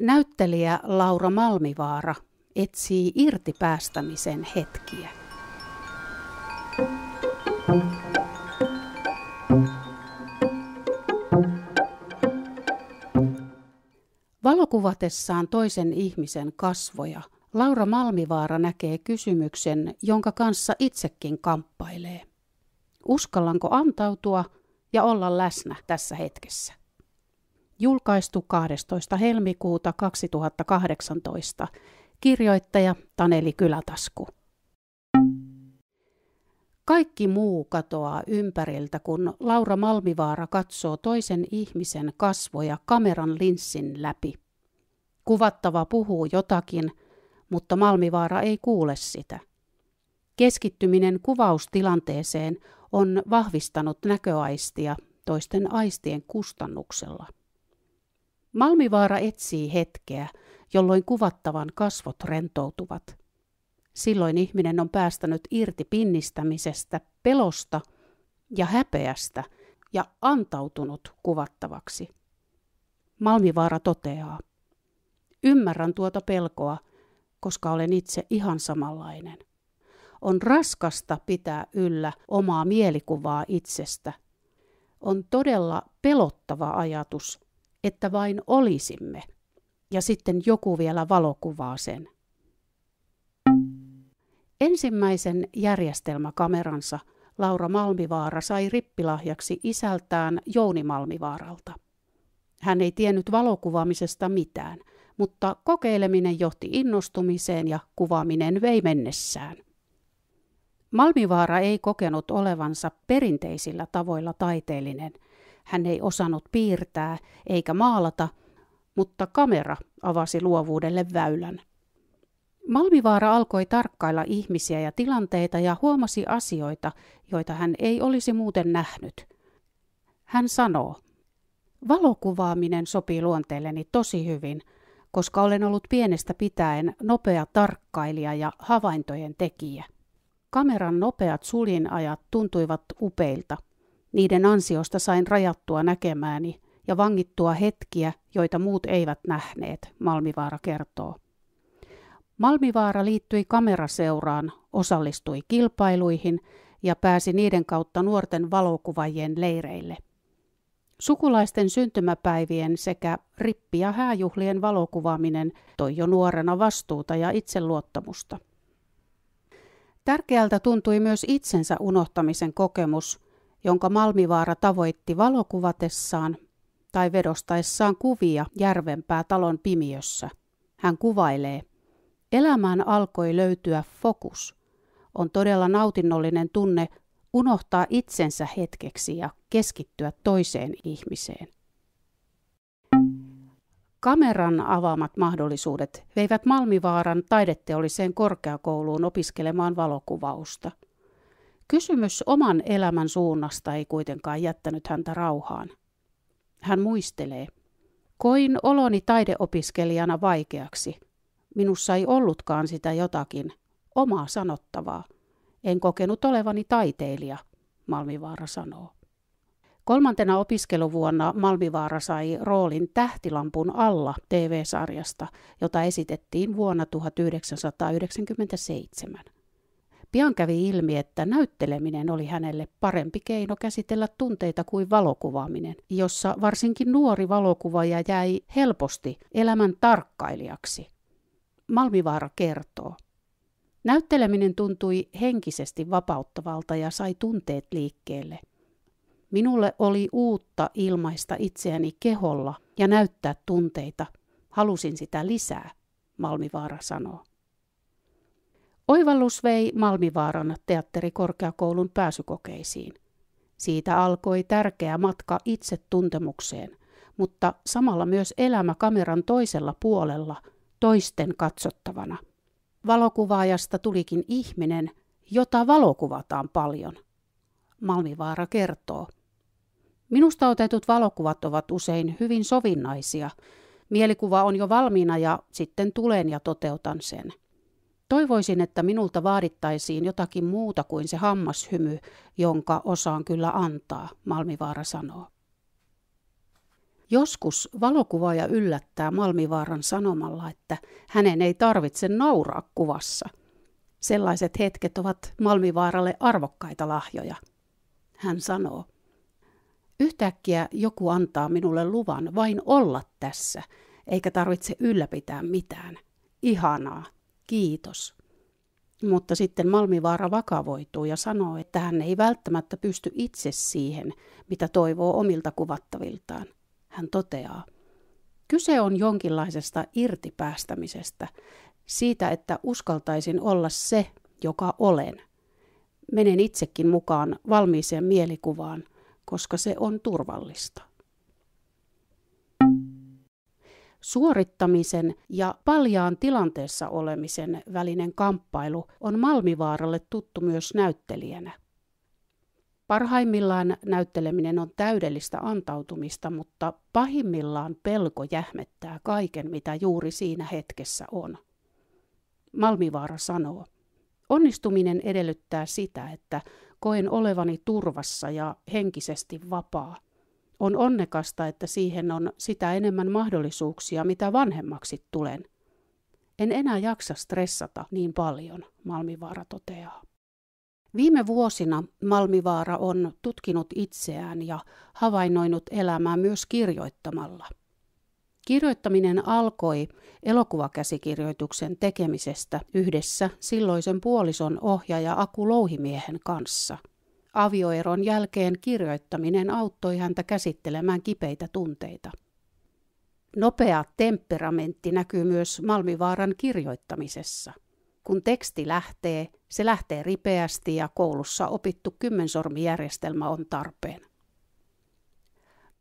Näyttelijä Laura Malmivaara etsii irtipäästämisen hetkiä. Valokuvatessaan toisen ihmisen kasvoja Laura Malmivaara näkee kysymyksen, jonka kanssa itsekin kamppailee. Uskallanko antautua ja olla läsnä tässä hetkessä? Julkaistu 12. helmikuuta 2018. Kirjoittaja Taneli Kylätasku. Kaikki muu katoaa ympäriltä, kun Laura Malmivaara katsoo toisen ihmisen kasvoja kameran linssin läpi. Kuvattava puhuu jotakin, mutta Malmivaara ei kuule sitä. Keskittyminen kuvaustilanteeseen on vahvistanut näköaistia toisten aistien kustannuksella. Malmivaara etsii hetkeä, jolloin kuvattavan kasvot rentoutuvat. Silloin ihminen on päästänyt irti pinnistämisestä, pelosta ja häpeästä ja antautunut kuvattavaksi. Malmivaara toteaa, ymmärrän tuota pelkoa, koska olen itse ihan samanlainen. On raskasta pitää yllä omaa mielikuvaa itsestä. On todella pelottava ajatus, että vain olisimme, ja sitten joku vielä valokuvaa sen. Ensimmäisen järjestelmäkameransa Laura Malmivaara sai rippilahjaksi isältään Jouni Malmivaaralta. Hän ei tiennyt valokuvaamisesta mitään, mutta kokeileminen johti innostumiseen ja kuvaaminen vei mennessään. Malmivaara ei kokenut olevansa perinteisillä tavoilla taiteellinen. Hän ei osannut piirtää eikä maalata, mutta kamera avasi luovuudelle väylän. Malmivaara alkoi tarkkailla ihmisiä ja tilanteita ja huomasi asioita, joita hän ei olisi muuten nähnyt. Hän sanoo, valokuvaaminen sopii luonteelleni tosi hyvin, koska olen ollut pienestä pitäen nopea tarkkailija ja havaintojen tekijä. Kameran nopeat suljinajat tuntuivat upeilta. Niiden ansiosta sain rajattua näkemääni ja vangittua hetkiä, joita muut eivät nähneet, Malmivaara kertoo. Malmivaara liittyi kameraseuraan, osallistui kilpailuihin ja pääsi niiden kautta nuorten valokuvajien leireille. Sukulaisten syntymäpäivien sekä rippi- ja hääjuhlien valokuvaaminen toi jo nuorena vastuuta ja itseluottamusta. Tärkeältä tuntui myös itsensä unohtamisen kokemus, jonka Malmivaara tavoitti valokuvatessaan tai vedostaessaan kuvia järvenpää talon pimiössä. Hän kuvailee – Elämään alkoi löytyä fokus. On todella nautinnollinen tunne unohtaa itsensä hetkeksi ja keskittyä toiseen ihmiseen. Kameran avaamat mahdollisuudet veivät Malmivaaran taideteolliseen korkeakouluun opiskelemaan valokuvausta. Kysymys oman elämän suunnasta ei kuitenkaan jättänyt häntä rauhaan. Hän muistelee. Koin oloni taideopiskelijana vaikeaksi – Minussa ei ollutkaan sitä jotakin, omaa sanottavaa. En kokenut olevani taiteilija, Malmivaara sanoo. Kolmantena opiskeluvuonna Malmivaara sai roolin Tähtilampun alla TV-sarjasta, jota esitettiin vuonna 1997. Pian kävi ilmi, että näytteleminen oli hänelle parempi keino käsitellä tunteita kuin valokuvaaminen, jossa varsinkin nuori valokuvaaja jäi helposti elämän tarkkailijaksi. Malmivaara kertoo. Näytteleminen tuntui henkisesti vapauttavalta ja sai tunteet liikkeelle. Minulle oli uutta ilmaista itseäni keholla ja näyttää tunteita. Halusin sitä lisää, Malmivaara sanoo. Oivallus vei Malmivaaran teatterikorkeakoulun pääsykokeisiin. Siitä alkoi tärkeä matka itsetuntemukseen, mutta samalla myös elämä kameran toisella puolella – toisten katsottavana. Valokuvaajasta tulikin ihminen, jota valokuvataan paljon. Malmivaara kertoo. Minusta otetut valokuvat ovat usein hyvin sovinnaisia. Mielikuva on jo valmiina ja sitten tulen ja toteutan sen. Toivoisin, että minulta vaadittaisiin jotakin muuta kuin se hammashymy, jonka osaan kyllä antaa, Malmivaara sanoo. Joskus valokuvaaja yllättää Malmivaaran sanomalla, että hänen ei tarvitse nauraa kuvassa. Sellaiset hetket ovat Malmivaaralle arvokkaita lahjoja. Hän sanoo, Yhtäkkiä joku antaa minulle luvan vain olla tässä, eikä tarvitse ylläpitää mitään. Ihanaa, kiitos. Mutta sitten Malmivaara vakavoituu ja sanoo, että hän ei välttämättä pysty itse siihen, mitä toivoo omilta kuvattaviltaan. Hän toteaa, kyse on jonkinlaisesta irtipäästämisestä, siitä, että uskaltaisin olla se, joka olen. Menen itsekin mukaan valmiiseen mielikuvaan, koska se on turvallista. Suorittamisen ja paljaan tilanteessa olemisen välinen kamppailu on Malmivaaralle tuttu myös näyttelijänä. Parhaimmillaan näytteleminen on täydellistä antautumista, mutta pahimmillaan pelko jähmettää kaiken, mitä juuri siinä hetkessä on. Malmivaara sanoo, onnistuminen edellyttää sitä, että koen olevani turvassa ja henkisesti vapaa. On onnekasta, että siihen on sitä enemmän mahdollisuuksia, mitä vanhemmaksi tulen. En enää jaksa stressata niin paljon, Malmivaara toteaa. Viime vuosina Malmivaara on tutkinut itseään ja havainnoinut elämää myös kirjoittamalla. Kirjoittaminen alkoi elokuvakäsikirjoituksen tekemisestä yhdessä silloisen puolison ohjaaja Aku Louhimiehen kanssa. Avioeron jälkeen kirjoittaminen auttoi häntä käsittelemään kipeitä tunteita. Nopea temperamentti näkyy myös Malmivaaran kirjoittamisessa. Kun teksti lähtee, se lähtee ripeästi ja koulussa opittu kymmensormijärjestelmä on tarpeen.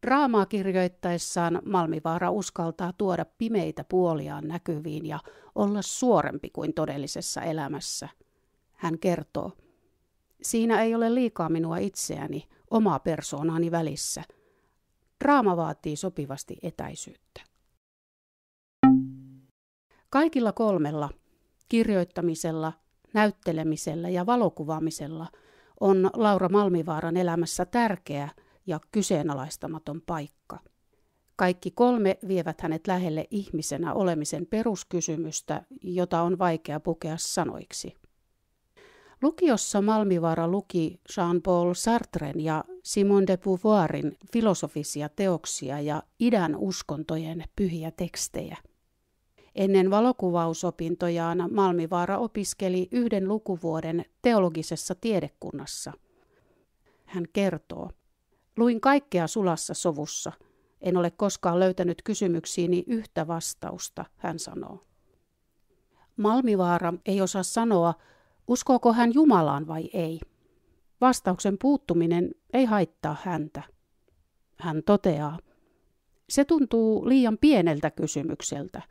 Draamaa kirjoittaessaan Malmivaara uskaltaa tuoda pimeitä puoliaan näkyviin ja olla suorempi kuin todellisessa elämässä. Hän kertoo, siinä ei ole liikaa minua itseäni, omaa persoonaani välissä. Draama vaatii sopivasti etäisyyttä. Kaikilla kolmella, kirjoittamisella, näyttelemisellä ja valokuvaamisella, on Laura Malmivaaran elämässä tärkeä – ja kyseenalaistamaton paikka. Kaikki kolme vievät hänet lähelle ihmisenä olemisen peruskysymystä, jota on vaikea pukea sanoiksi. Lukiossa Malmivaara luki Jean-Paul Sartren ja Simone de Beauvoirin filosofisia teoksia ja idän uskontojen pyhiä tekstejä. Ennen valokuvausopintojaan Malmivaara opiskeli yhden lukuvuoden teologisessa tiedekunnassa. Hän kertoo, Luin kaikkea sulassa sovussa. En ole koskaan löytänyt kysymyksiini yhtä vastausta, hän sanoo. Malmivaara ei osaa sanoa, uskooko hän Jumalaan vai ei. Vastauksen puuttuminen ei haittaa häntä. Hän toteaa, se tuntuu liian pieneltä kysymykseltä.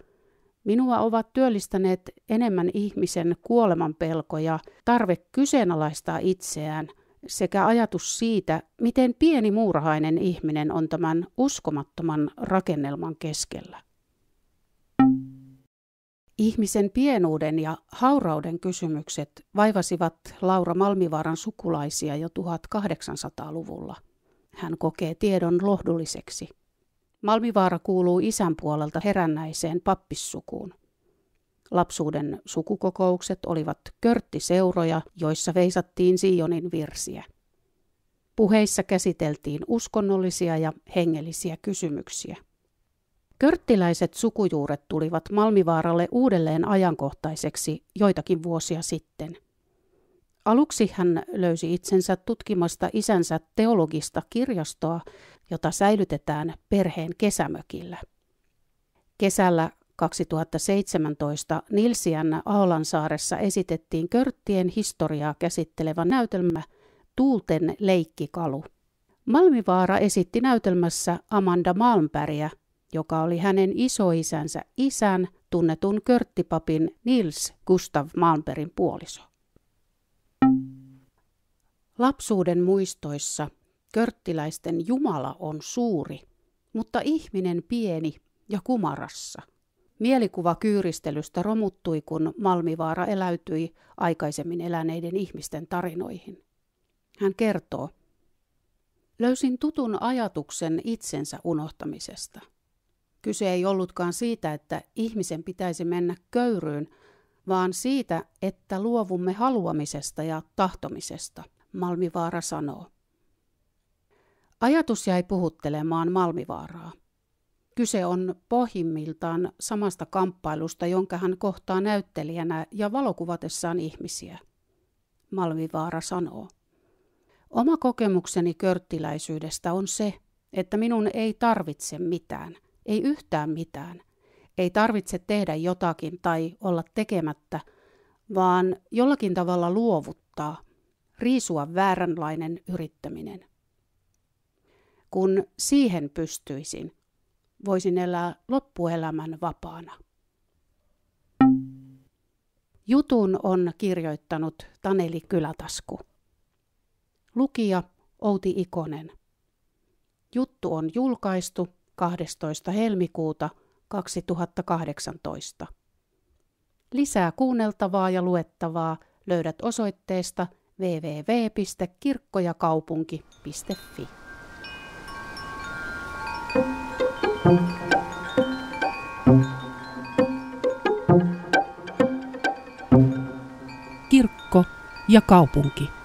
Minua ovat työllistäneet enemmän ihmisen kuoleman pelko ja tarve kyseenalaistaa itseään – sekä ajatus siitä, miten pieni muurahainen ihminen on tämän uskomattoman rakennelman keskellä. Ihmisen pienuuden ja haurauden kysymykset vaivasivat Laura Malmivaaran sukulaisia jo 1800-luvulla. Hän kokee tiedon lohdulliseksi. Malmivaara kuuluu isän puolelta herännäiseen pappissukuun. Lapsuuden sukukokoukset olivat körttiseuroja, joissa veisattiin Sionin virsiä. Puheissa käsiteltiin uskonnollisia ja hengellisiä kysymyksiä. Körttiläiset sukujuuret tulivat Malmivaaralle uudelleen ajankohtaiseksi joitakin vuosia sitten. Aluksi hän löysi itsensä tutkimasta isänsä teologista kirjastoa, jota säilytetään perheen kesämökillä. Kesällä 2017 Nilsiän Aolansaaressa esitettiin körttien historiaa käsittelevä näytelmä Tuulten leikkikalu. Malmivaara esitti näytelmässä Amanda Malmbergia, joka oli hänen isoisänsä isän, tunnetun körttipapin Nils Gustav Malmbergin puoliso. Lapsuuden muistoissa körttiläisten Jumala on suuri, mutta ihminen pieni ja kumarassa – Mielikuva kyyristelystä romuttui, kun Malmivaara eläytyi aikaisemmin eläneiden ihmisten tarinoihin. Hän kertoo, Löysin tutun ajatuksen itsensä unohtamisesta. Kyse ei ollutkaan siitä, että ihmisen pitäisi mennä köyryyn, vaan siitä, että luovumme haluamisesta ja tahtomisesta, Malmivaara sanoo. Ajatus jäi puhuttelemaan Malmivaaraa. Kyse on pohjimmiltaan samasta kamppailusta, jonka hän kohtaa näyttelijänä ja valokuvatessaan ihmisiä. Malmivaara sanoo. Oma kokemukseni körttiläisyydestä on se, että minun ei tarvitse mitään, ei yhtään mitään. Ei tarvitse tehdä jotakin tai olla tekemättä, vaan jollakin tavalla luovuttaa, riisua vääränlainen yrittäminen. Kun siihen pystyisin, voisin elää loppuelämän vapaana. Jutun on kirjoittanut Taneli Kylätasku. Lukija Outi Ikonen. Juttu on julkaistu 12. helmikuuta 2018. Lisää kuunneltavaa ja luettavaa löydät osoitteesta www.kirkkojakaupunki.fi. Kirkko ja kaupunki.